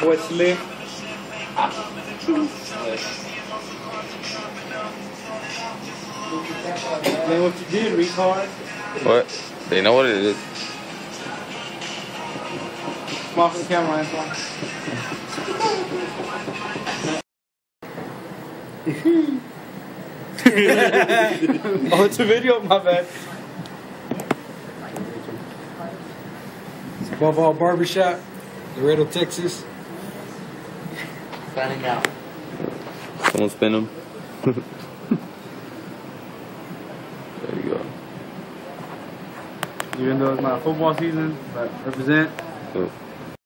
boy Smith. Man, what you did, retard. What? They know what it is. Come off the camera, Antoine. oh, it's a video? My bad. It's above all barbershop, Laredo, Texas. Signing out. Someone spin them. there you go. Even though it's not football season, but represent. Cool.